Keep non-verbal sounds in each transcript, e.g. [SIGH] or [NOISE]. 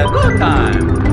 It's a good time.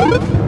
you [LAUGHS]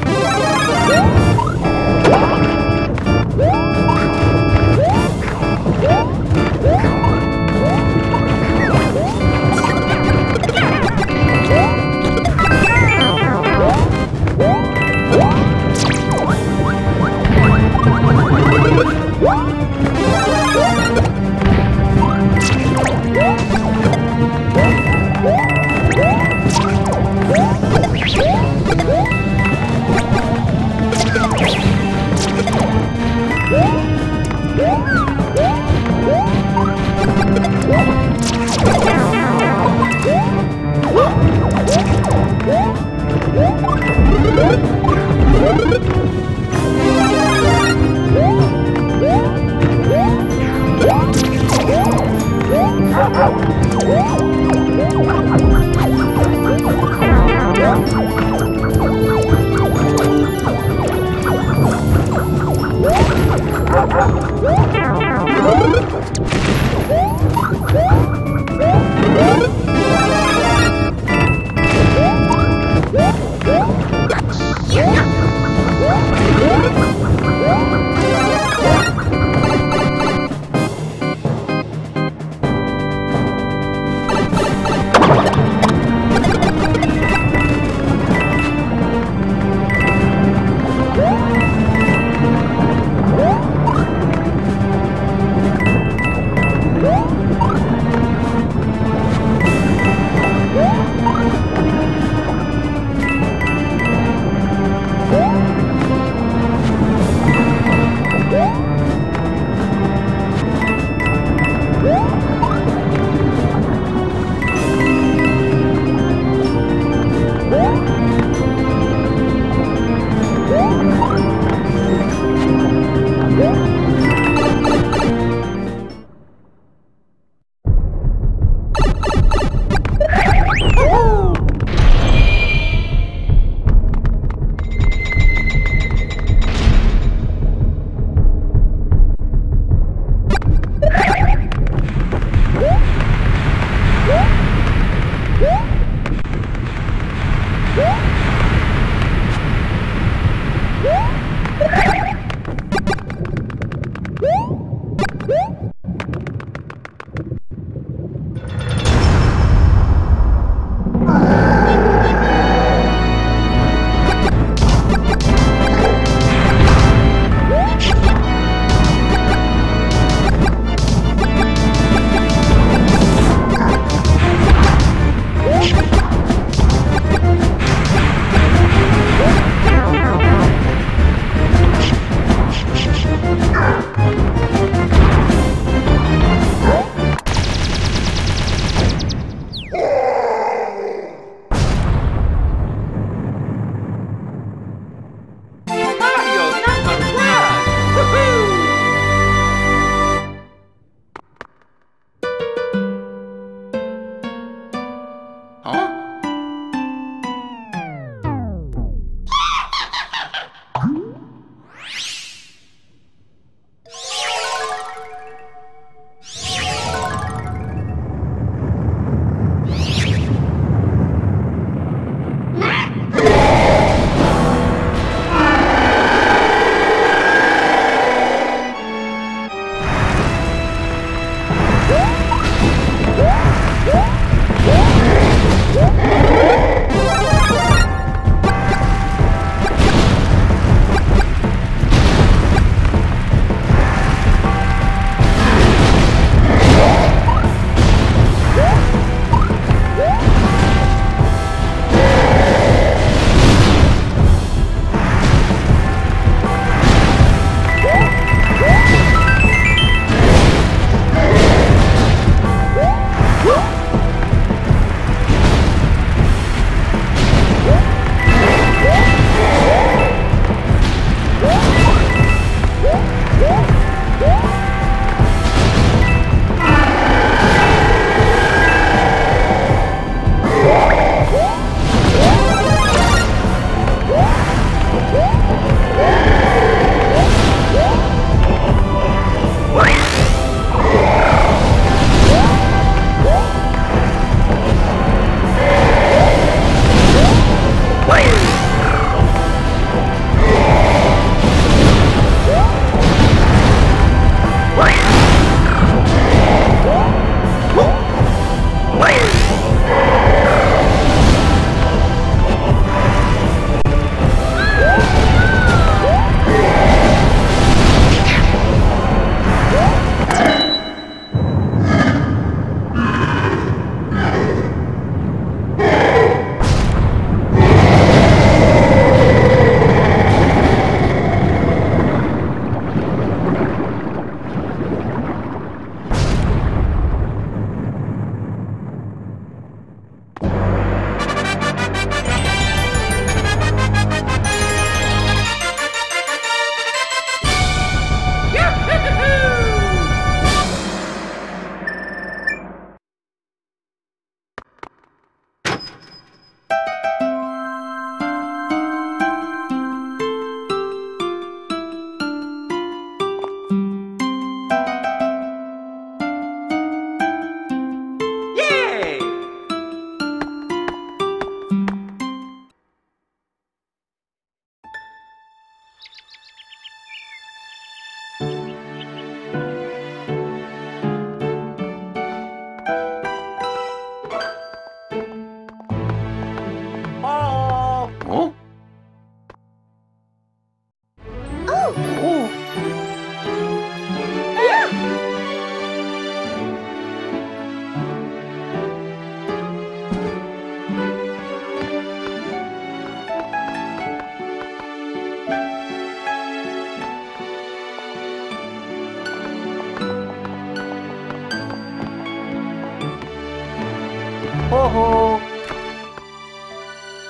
Oh.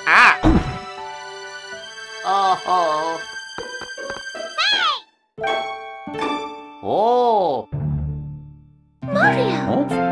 Ah. Oh. ho. Hey. Oh. Mario! Oh.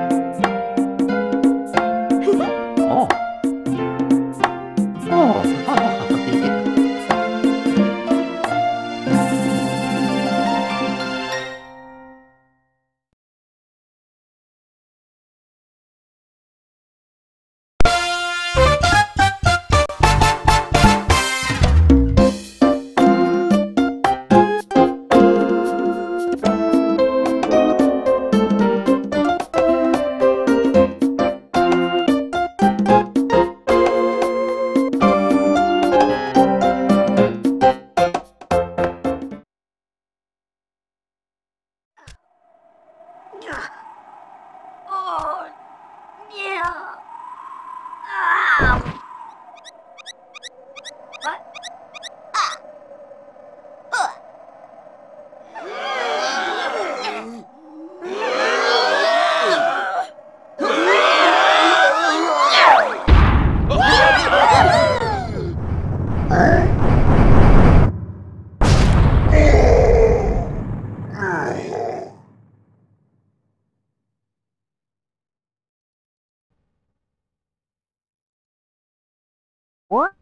What?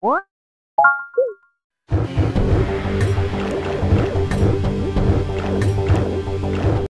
What?